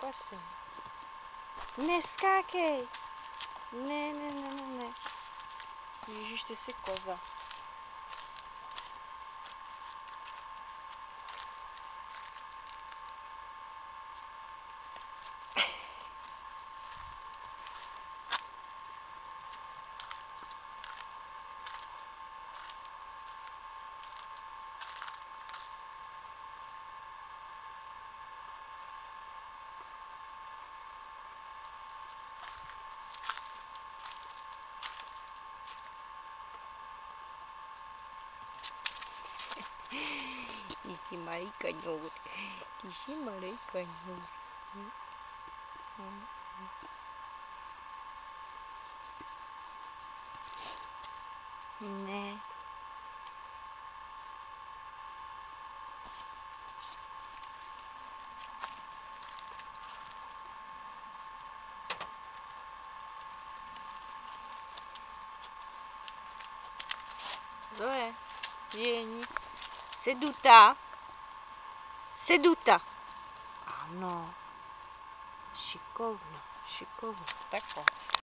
Pojď Neskákej. Ne, ne, ne, ne, ne. Ježíš, ty jsi koza. Ищи конёк. Ищи малый конёк. Не. Zoe, vieni. Seduta? Seduta. Ano. Šikovno, šikovno. Tako.